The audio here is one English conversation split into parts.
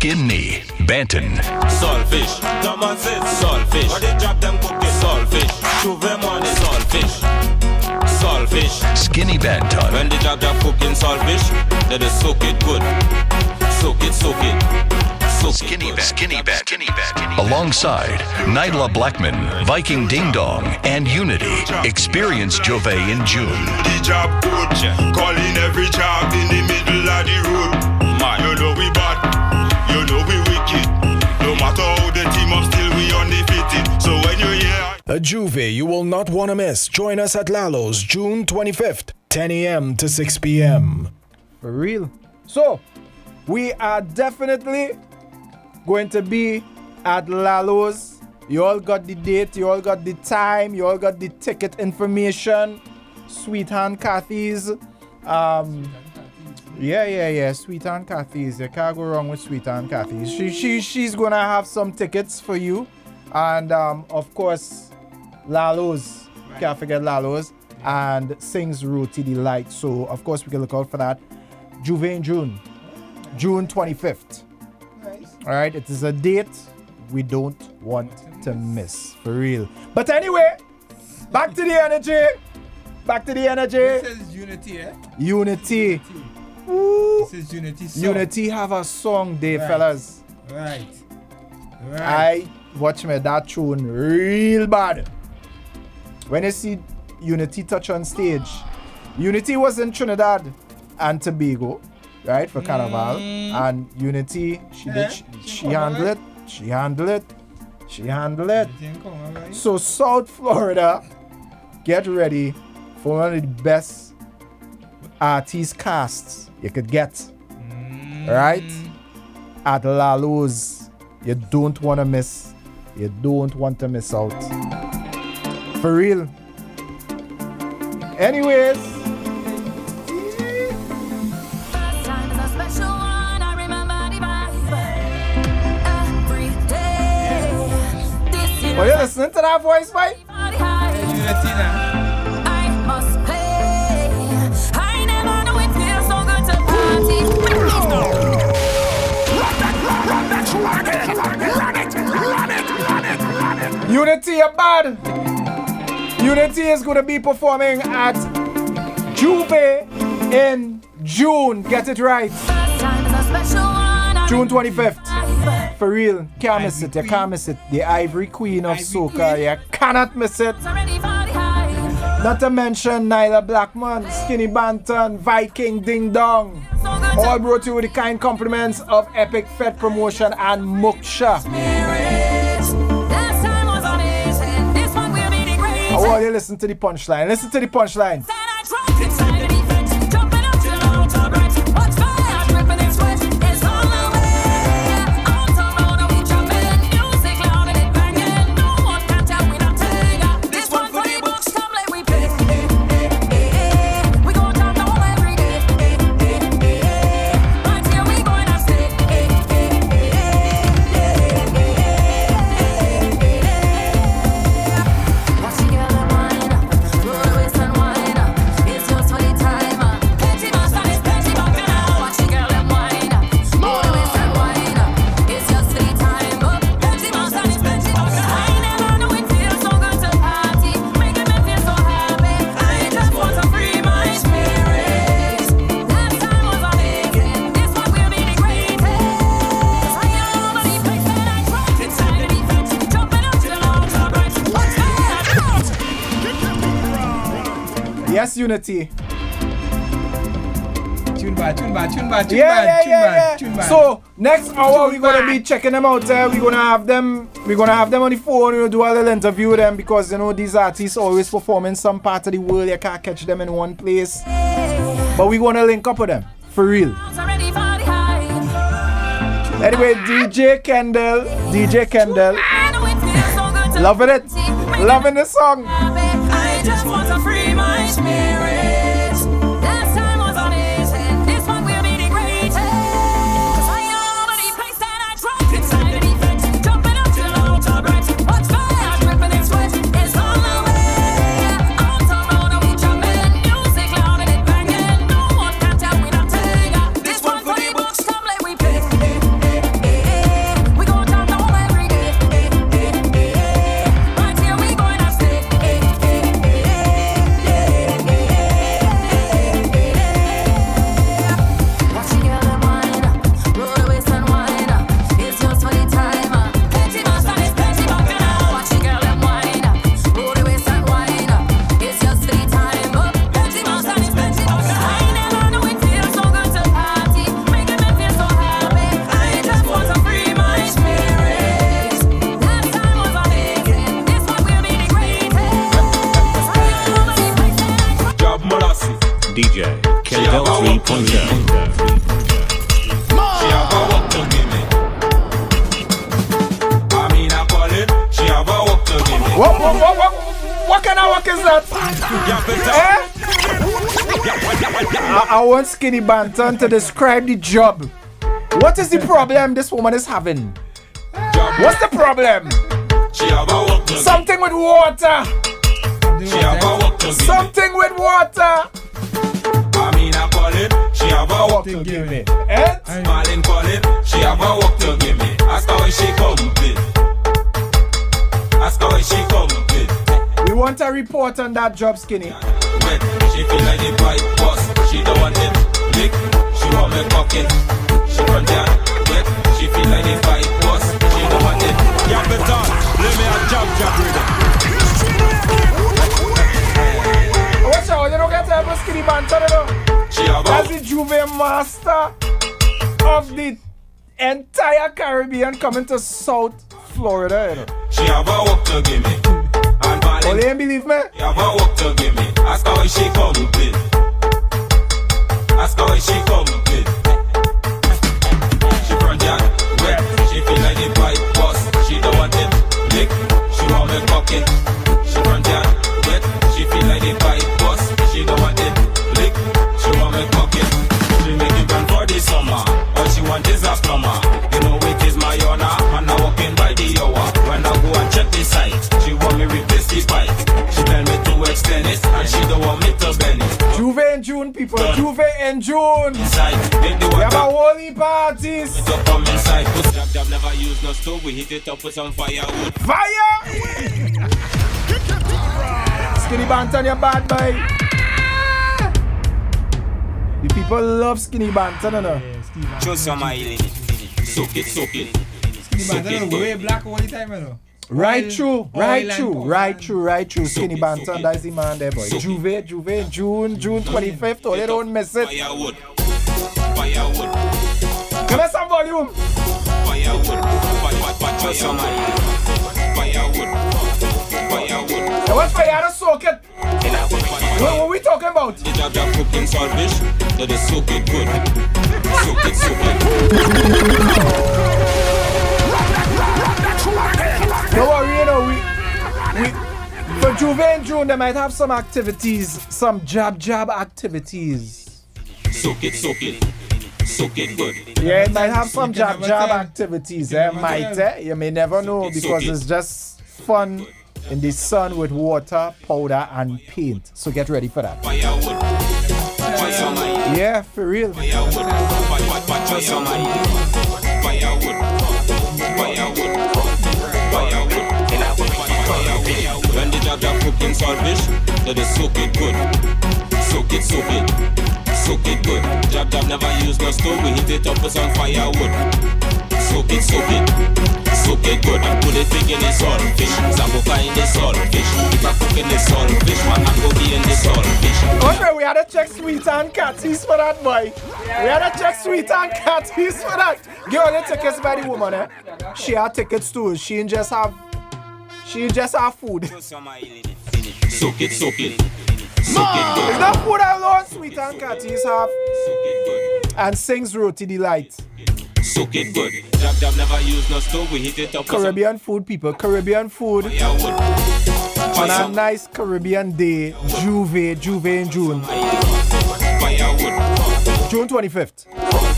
Skinny, Banton. Saltfish, Thomas said saltfish. What they drop them cookies? Saltfish, Jouvert money, saltfish. Saltfish. Skinny Banton. When they drop that cooking saltfish, they just soak it good. Soak it, soak it. Soak Skinny it Bat, Skinny Bat, Skinny Bat. Alongside Nailah Blackman, Viking Ding Dong, and Unity. Experience Jouvert in June. the job good. Calling every job in the middle of the road. Man. You know we bad, A Jouvert you will not want to miss. Join us at Lallo's June 25th, 10 a.m. to 6 p.m. For real. So, we are definitely going to be at Lallo's. You all got the date, you all got the time, you all got the ticket information. Sweet Hand Cathy's. Um, yeah, yeah, yeah. Sweet Hand Cathy's. You can't go wrong with Sweet Hand Cathy's. She, she, she's gonna have some tickets for you, and um, of course, Lallo's. Can't forget Lallo's and Sings Roti Delight. So of course we can look out for that. Jouvert in June, June 25th. All right, it is a date we don't want to miss for real. But anyway, back to the energy. Back to the energy. This is Unity, eh? Unity. Woo. This is Unity song. Unity have a song there, Right. fellas. Right. Right. I watch me that tune real bad. When you see Unity touch on stage, Unity was in Trinidad and Tobago, right, for Carnival, and Unity she Mm. Yeah, did she, she she handled it, she handled it, she handled it. Everything come alright. So South Florida, get ready for one of the best artist casts you could get. Right? At Lallo's. You don't want to miss. You don't want to miss out. For real. Anyways, First time is a special one. I remember the vibe every day. Are you listening to that voice, Mike? for the high. Unity now. I must play. I never knew it feels so good to party. Unity, you're bad. Unity is going to be performing at Jouvert in June. Get it right. First time is a special one. I June 25th. For real. Can't miss it. You can't miss it. The Ivory Queen of Soca. You cannot miss it. So ready for the high. Not to mention Nailah Blackman, Skinny Banton, Viking Ding Dong. All brought to you with the kind compliments of Epic Fed Promotion and Muksha. You listen to the punchline. Listen to the punchline. Unity. Tune bad, tune bad, tune bad, tune Yeah, bad, yeah, tune yeah, bad, yeah. tune bad. So next hour Tune we're gonna be checking them out. Uh, we're gonna have them. We're gonna have them on the phone. We'll do a little interview with them because you know these artists always perform in some part of the world. You can't catch them in one place. But we're gonna link up with them for real. Ready for the high. Anyway, DJ Kendell, DJ Kendell, I it feels so good to loving it, loving the song. Spirit. What, what, what, what, what kind of work is that? Eh? I, I want Skinny Banton to describe the job. What is the problem this woman is having? What's the problem? She have a work to give me. Something with water. She have a work to give me. Something To give me. Eh? Marlin call it. She have a work to give me. Ask her when she come play. Ask her when she come play. We want a report on that job, Skinny. Wet. She feel like the pipe boss. She don't want it. Lick. She want me pocket. She A master of the entire Caribbean coming to South Florida, you know. she have a work to give me. And Oh, you ain't believe me? She have a work to give me. Ask when she come play. Ask when she come play. She front yard wet. She feel like the pipe. She don't want it lick. She want me cocky. In June. Inside, We have a holy parties. It up from inside. Puss jab jab never use no stove. We hit it up with some firewood. Fire! Skinny Banton, you bad boy. The people love Skinny Banton, you know. Show some oil in it. Soak it, soak it. Skinny Banton it way black all the time, you know. Right Oil- true, oil right and true, powder right and- true, right true. Skinny Soak it, Banton, it. that's the man there, boy. Soak it. Jouvert, Jouvert, June, June 25th. Oh, they don't miss it. Firewood. Firewood. Give us some volume. Firewood. Fire- fire- Show some oil. Firewood. Firewood. Now, what's fire to soak it? In a wood. What, what we talking about? The jab jab cooking saltfish. So they soak it good. Soak it, soak it. For Jouvert and June, they might have some activities, some jab jab activities. Soak it, soak it. Soak it good. Yeah, it might have some You can jab jab activities. You Eh? Might, eh? You may never know because it's just fun in the sun with water, powder, and paint. So get ready for that. Firewood. Fire some oil. Yeah, for real. Firewood. Fire- fire- fire some oil. Firewood. Firewood. Jab jab cooking saltfish, so they soak it good. Soak it, soak it. Soak it good. Jab jab never use no stove. We hit it up with some firewood. Soak it, soak it. Soak it good and put it big in the saltfish. Sambuca in the saltfish. If I cook in the saltfish, my hand go be in the saltfish. Okay, we had to check Sweet Hand Cathy's for that, boy. We had to check Sweet Hand Cathy's for that. Give her the tickets by the woman, eh? She had tickets too. She just have, she just have food. Soak it, soak it. Soak it good. It's not food alone, Sweet Hand Cathy's have. Soak it good. And sings Roti Delight. Soak it good. Jab jab never use no stove. We hit it up Caribbean food, people. Caribbean food on a nice Caribbean day. Jouvert, Jouvert in June. June 25th.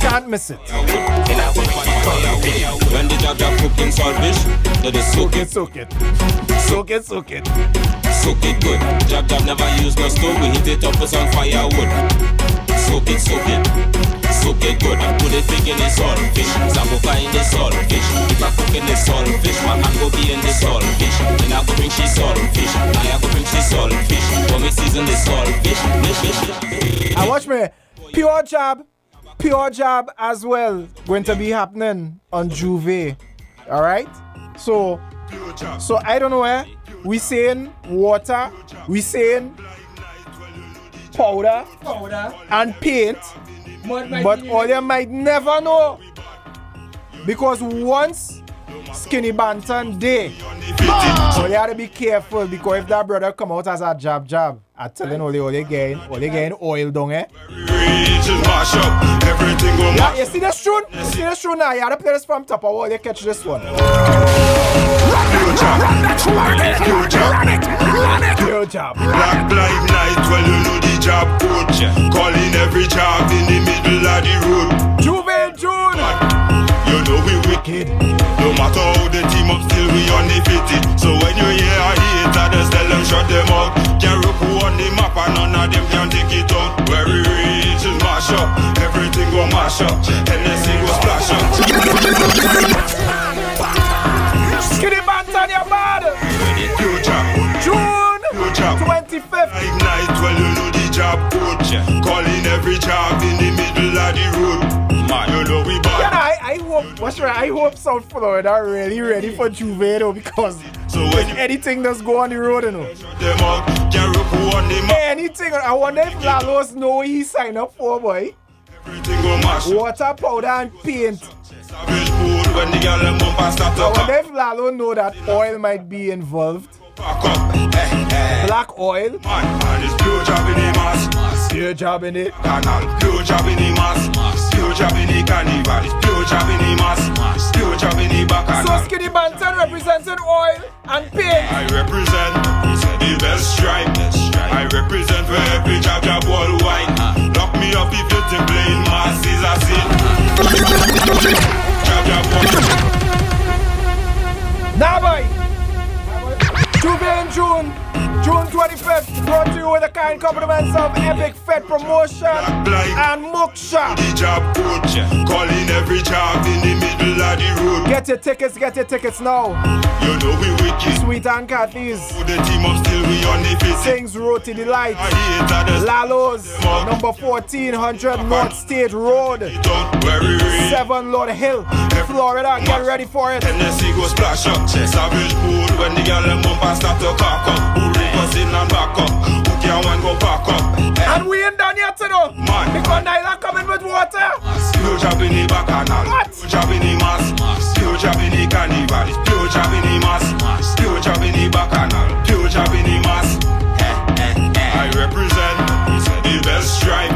Can't miss it. When the jab jab cooking saltfish, so they soak it, Soak it. Soak it, soak it. soak it good. Jab jab never use no stove. We hit it up with some firewood. Soak it, soak it. Soak it good and put it big in the saltfish. In the saltfish. If I cook in the saltfish, my hand go be in the saltfish. Then I go bring she saltfish. I go bring she saltfish. When we season the saltfish, fish, fish, fish. Watch me. Pure jab. Pure jab as well. Going to be happening on Jouvert. Alright? So so I don't know where. We saying water. We saying powder Powder. and paint. But all you might never know. Because once Skinny Banton Day. So you have to be careful because if that brother come out as a jab jab, I tell you all you getting, all you getting oil down eh. Reach mash up, everything go Yeah, you see this tune? You see this tune now? You have to play this from top of wall. You catch this one. Good job. Black blind night, well you know the job coach Calling every job in the middle of the road Jouvert June. You know we wicked. No matter how the team up, still we undefeated So when you hear a hater, just tell them shut them out who on the map and none of them can take it out. Where we reach is mash up. Everything go mash up. Hennessy go splash up. Skinny Banton, you bad. Pure job, June pure 25th. Ignite, well you know the job coach Calling every job in the middle of the road Man, you know we Yeah, I, I hope, what's right? I hope South Florida are really ready for Jouvert though because So anything that's go on the road, you know. shut them out Can't rock who on the map Anything. I wonder if Lallo's know what he signed up for, boy. Everything go mash up Water, powder, and paint. Savage mood when the girl them bumper I wonder if Lallo know that oil might be involved. Black oil. Man, man, it's pure job in the mass. Your job in it. Canal, pure job in the mass. Pure job in the carnival. Pure job in the mass. Pure job in the bacchanal. So. Skinny Banton representing oil and paint. I represent the best stripe. I represent for every job job worldwide. Lock me up if you think playing mass is a sin. Job job worldwide. Now, boy. Jouvert in June. June 25th. Brought to you with the kind compliments of Epic Fed Promotion and Moksha. The job coach calling every job in the middle of the road. Get your tickets, get your tickets now. You know we wicked. Sweet Hand Cathy's. The team up still we undefeated. Sings Roti Delight. I hate that Lallo's, number 1400 North State Road, Don't worry, 7 Lauderhill, Florida. Get ready for it. Hennessy go splash up. Savage mood when the girl them bumper start to cock up. In and back up? Who can one go back up? Eh, And we ain't done yet, you know. Man. Because Nailah coming with water. Pure job in the bacchanal. What? Pure job in the mass. Pure job in the carnival. Pure job in the mass. Pure job in the bacchanal. Pure job in the mass. Eh, eh, eh. I represent the best stripe.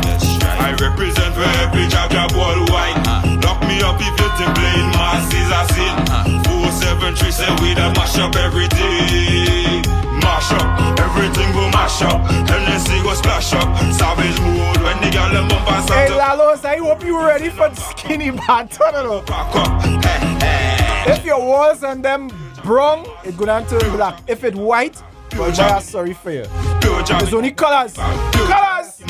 I represent for every job job worldwide. Lock me up if you think playing mass is a sin. Four seven three say we da mash up everything. Mash up, mash up. Hennessy go splash up. Savage mood when the girl them bumper Hey, start Lallo's, I hope you ready for the skinny you know. back up. Eh, eh. If your walls and them brown, it gonna turn black. If it white, well, I am sorry for you. It's only colors. Pure Colors.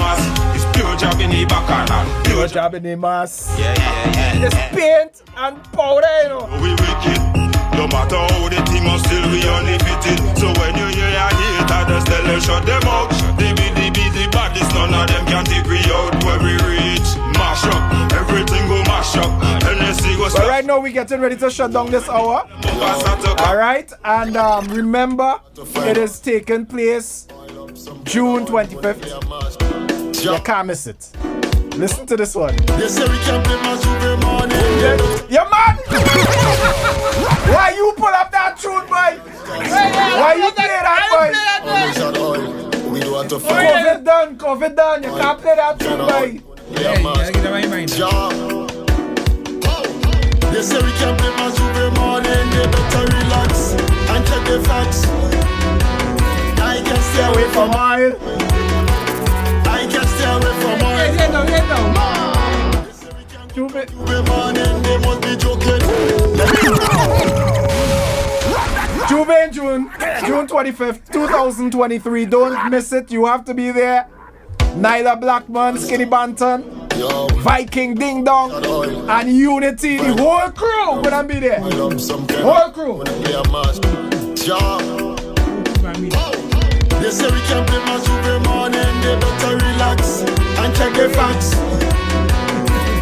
It's pure job in the bacchanal. Pure job in the mass. Yeah, yeah, yeah. It's paint and powder, you know. We wicked. No matter how the team up, still undefeated. So when you hear a hater, just tell them shut them out. They be the busy none of them can take we out. Where we reach, mash up, everything go mash up. But right now, we're getting ready to shut down this hour. Bumper start to All cock. right, and um, remember, it is taking place June 25th. You can't miss it. Listen to this one. They say we can play my Jouvert morning. Yeah, man! Why you pull up that tune, boy? Why you play that, boy? Always on oil. We don't want to fight. COVID done, COVID done. You can't play that tune, boy. We Yeah, are you get my mind. They say we can play my Jouvert morning. They better relax and check the facts. I can stay away from mile. I can stay June, June 25th, 2023. Don't miss it. You have to be there. Nailah Blackman, Skinny Banton, Viking Ding Dong, and Unity. The whole crew gonna be there. Whole crew. They say we can play my Jouvert morning check the facts.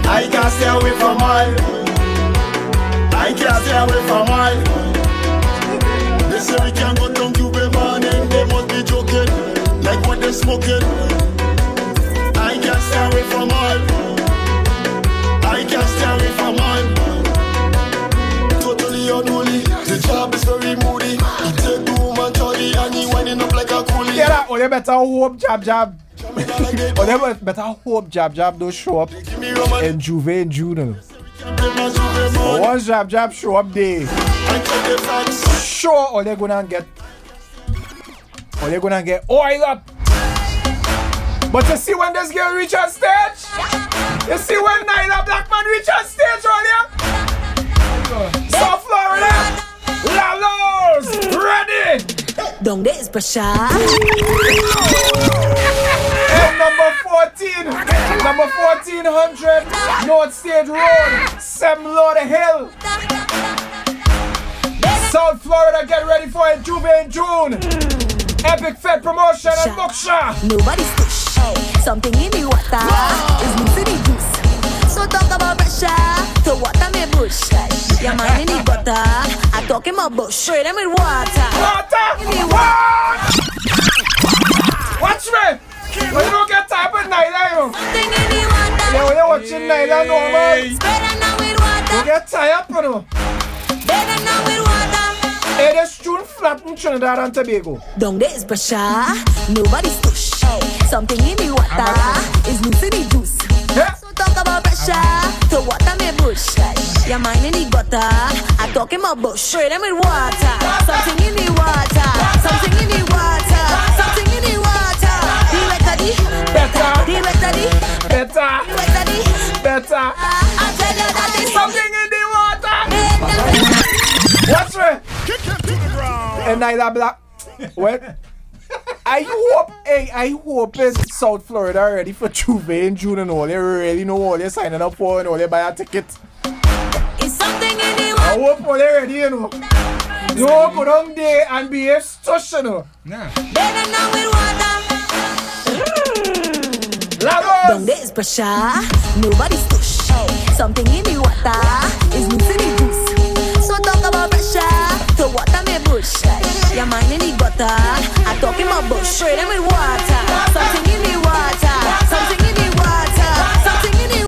I can't stay away from oil. I can't stay away from oil. They say we can't go down Cuba morning. They must be joking, like what they smoking. I can't stay away from oil. I can't stay away from oil. Totally unholy. The job is very moody. He take the woman jolly and he winding up like a coolie. Get out, or you better hope jab jab. Or they bet- better hope Jab Jab don't show up in Jouvert in June. you know. But once Jab Jab show up there, sure, or they gonna get, or they gonna get oil up. But you see when this girl reach on stage, you see when Nailah Blackman reach on stage earlier. South Florida, Lallo's, ready. Donde es pressure? And number 14, number 1400, North Stage Road, Lauderhill. South Florida, get ready for it, Jouvert in June. Epic Fed promotion and Moksha. Nobody's push. Something in the water is mixing the juice. So talk about pressure. To water me bush. Your man in the gutter. I talk in my bush. Spray them with water. Water! What? Watch me! You don't get time with Nailah, you know. Something in the water. Yeah, you're watching Nailah normal, Spray them now with you water. get tired, you know. Them now with water. Hey, this tune flat in Trinidad and Tobago. Donde es pressure? Nobody's push. Something in the water is mixing the juice. Yeah. So talk about pressure. To water me bush. Your mind in the gutter. I talk in my bush. Spray them with water. Something in the water. Something in the water. Something Better. The wetter the. Better, The wetter the. better. Ah, I tell you that it's Something in the water. something. Watch me. And Nailah Black. Well, I hope, hey, I hope it's South Florida ready for Jouvert in June and all. They really know what they're signing up for and all. They buy a ticket. It's something in the I hope all they ready, you know. Don't go down there and behave stush, you know. Nah. Spray them now with water. Lagos! Donde es pressure? Nobody's push. Something in the water is mixing the juice. So talk about pressure. To water me bush. Your mind in the gutter. I talk in my bush. Spray them with water. Something in the water. Something